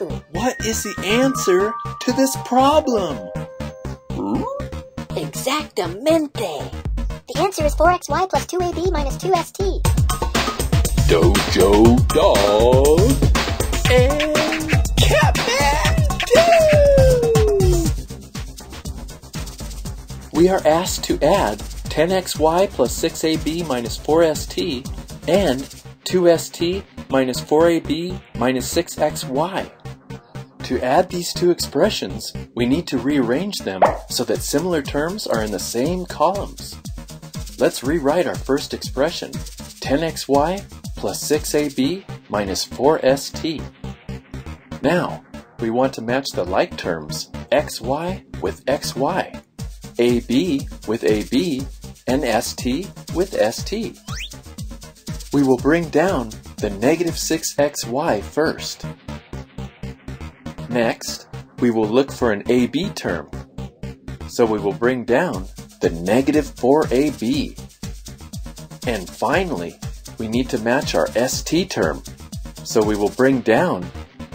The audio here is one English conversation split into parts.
tofu. What is the answer to this problem? Exactamente. The answer is 4xy plus 2ab minus 2st. Dojo Dog and Catman We are asked to add 10xy plus 6ab minus 4st and 2st minus 4ab minus 6xy. To add these two expressions, we need to rearrange them so that similar terms are in the same columns. Let's rewrite our first expression, 10xy plus 6ab minus 4st. Now, we want to match the like terms, xy with xy, ab with ab, and st with st. We will bring down the negative 6xy first. Next, we will look for an AB term. So we will bring down the negative 4AB. And finally, we need to match our ST term. So we will bring down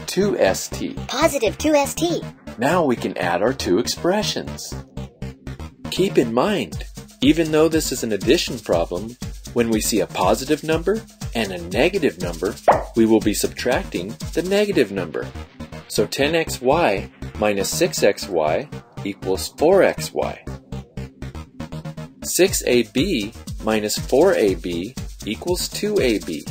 2ST. Positive 2st. Now we can add our two expressions. Keep in mind, even though this is an addition problem, when we see a positive number and a negative number, we will be subtracting the negative number. So 10xy minus 6xy equals 4xy. 6ab minus 4ab equals 2ab.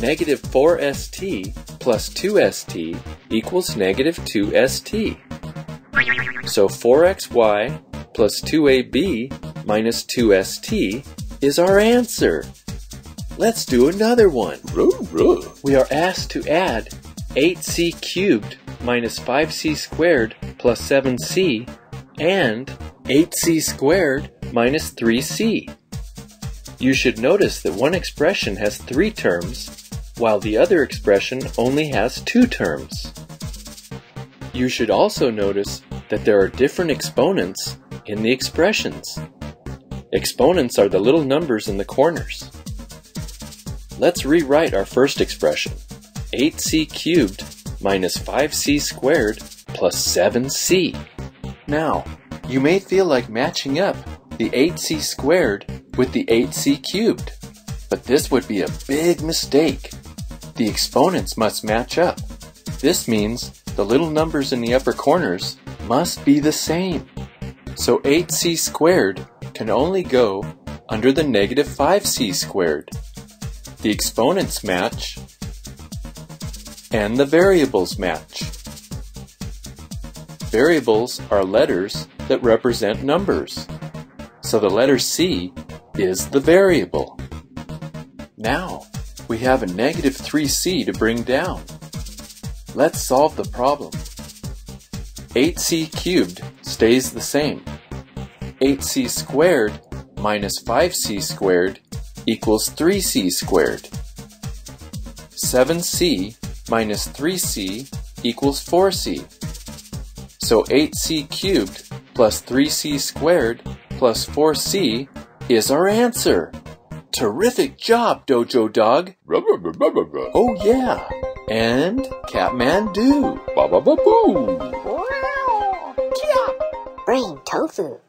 Negative 4st plus 2st equals negative 2st. So 4xy plus 2ab minus 2st is our answer. Let's do another one. We are asked to add 8c cubed minus 5c squared plus 7c and 8c squared minus 3c. You should notice that one expression has three terms, while the other expression only has two terms. You should also notice that there are different exponents in the expressions. Exponents are the little numbers in the corners. Let's rewrite our first expression. 8c cubed minus 5c squared plus 7c. Now, you may feel like matching up the 8c squared with the 8c cubed, but this would be a big mistake. The exponents must match up. This means the little numbers in the upper corners must be the same. So 8c squared can only go under the negative 5c squared. The exponents match and the variables match. Variables are letters that represent numbers. So the letter C is the variable. Now, we have a negative 3c to bring down. Let's solve the problem. 8c cubed stays the same. 8c squared minus 5c squared equals 3c squared. 7c minus 3c equals 4c. So 8c cubed plus 3c squared plus 4c is our answer. Terrific job, Dojo Dog. Oh yeah. And Catman Do. Brain tofu.